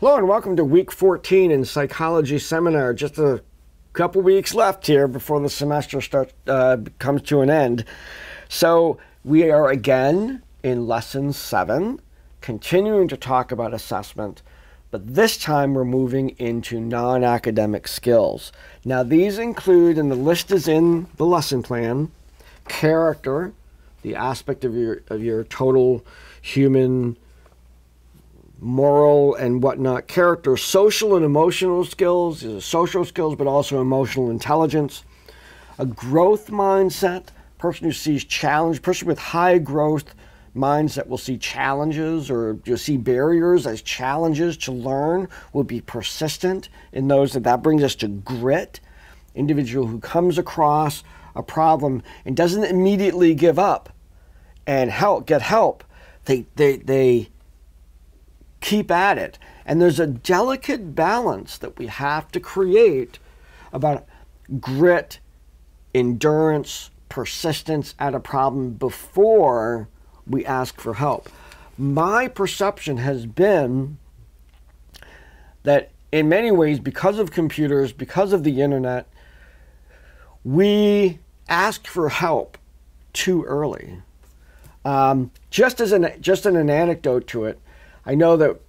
Hello and welcome to week 14 in psychology seminar. Just a couple weeks left here before the semester starts uh, comes to an end. So we are again in lesson seven, continuing to talk about assessment, but this time we're moving into non-academic skills. Now these include, and the list is in the lesson plan, character, the aspect of your of your total human moral and whatnot character, social and emotional skills, social skills, but also emotional intelligence, a growth mindset, person who sees challenge, person with high growth mindset will see challenges or you'll see barriers as challenges to learn, will be persistent in those that that brings us to grit, individual who comes across a problem and doesn't immediately give up and help get help. They they they keep at it. And there's a delicate balance that we have to create about grit, endurance, persistence at a problem before we ask for help. My perception has been that in many ways, because of computers, because of the internet, we ask for help too early. Um, just as an just an, an anecdote to it, I know that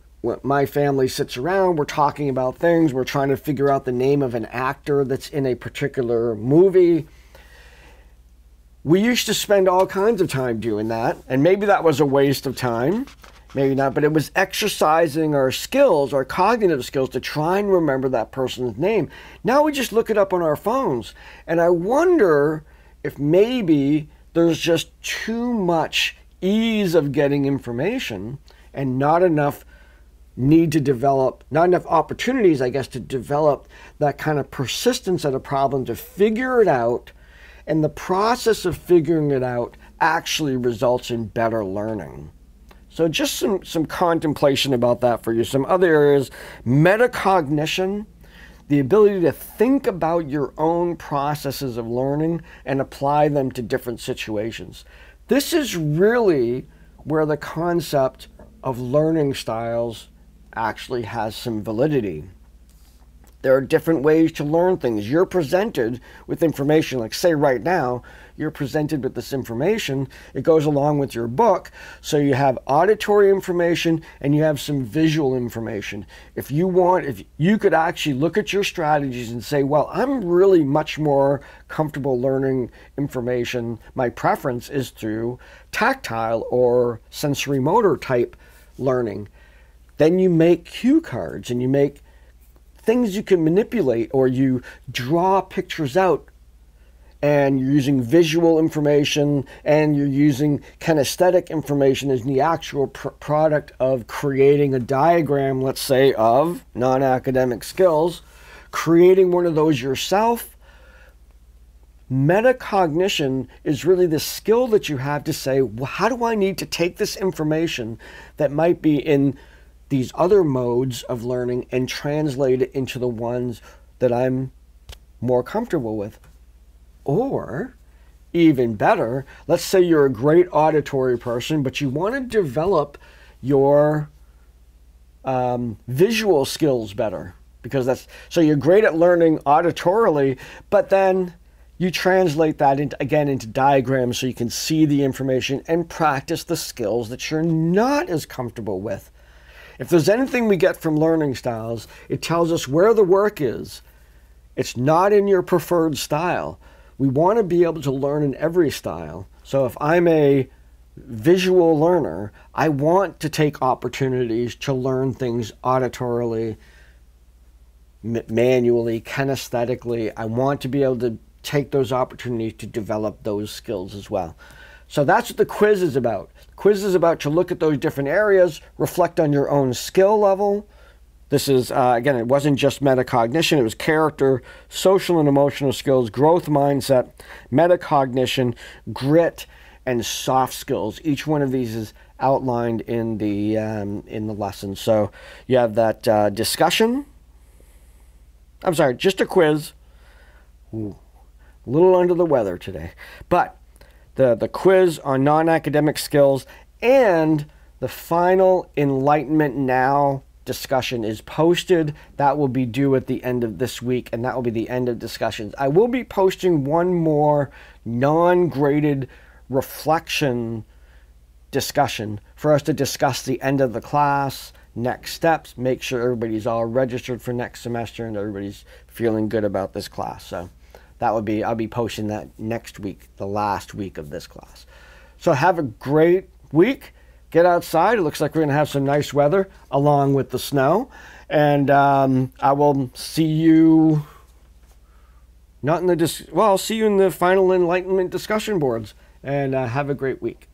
my family sits around, we're talking about things, we're trying to figure out the name of an actor that's in a particular movie. We used to spend all kinds of time doing that, and maybe that was a waste of time, maybe not, but it was exercising our skills, our cognitive skills to try and remember that person's name. Now we just look it up on our phones, and I wonder if maybe there's just too much ease of getting information and not enough need to develop, not enough opportunities, I guess, to develop that kind of persistence at a problem to figure it out. And the process of figuring it out actually results in better learning. So just some, some contemplation about that for you. Some other areas, metacognition, the ability to think about your own processes of learning and apply them to different situations. This is really where the concept of learning styles actually has some validity. There are different ways to learn things. You're presented with information, like say right now, you're presented with this information. It goes along with your book. So you have auditory information and you have some visual information. If you want, if you could actually look at your strategies and say, well, I'm really much more comfortable learning information. My preference is through tactile or sensory motor type learning. Then you make cue cards and you make things you can manipulate or you draw pictures out and you're using visual information and you're using kinesthetic information as the actual pr product of creating a diagram, let's say, of non academic skills, creating one of those yourself. Metacognition is really the skill that you have to say, well, how do I need to take this information that might be in these other modes of learning and translate it into the ones that I'm more comfortable with. Or, even better, let's say you're a great auditory person, but you want to develop your um, visual skills better because that's so you're great at learning auditorily, but then you translate that into, again into diagrams so you can see the information and practice the skills that you're not as comfortable with. If there's anything we get from learning styles, it tells us where the work is. It's not in your preferred style. We want to be able to learn in every style. So if I'm a visual learner, I want to take opportunities to learn things auditorily, manually, kinesthetically. I want to be able to take those opportunities to develop those skills as well. So that's what the quiz is about. The quiz is about to look at those different areas, reflect on your own skill level. This is, uh, again, it wasn't just metacognition, it was character, social and emotional skills, growth mindset, metacognition, grit, and soft skills. Each one of these is outlined in the, um, in the lesson. So you have that uh, discussion. I'm sorry, just a quiz. Ooh, a little under the weather today. But the, the quiz on non academic skills, and the final Enlightenment Now discussion is posted. That will be due at the end of this week, and that will be the end of discussions. I will be posting one more non graded reflection discussion for us to discuss the end of the class, next steps, make sure everybody's all registered for next semester and everybody's feeling good about this class. So that would be, I'll be posting that next week, the last week of this class. So have a great week. Get outside. It looks like we're going to have some nice weather along with the snow. And um, I will see you not in the dis- well, I'll see you in the final enlightenment discussion boards and uh, have a great week.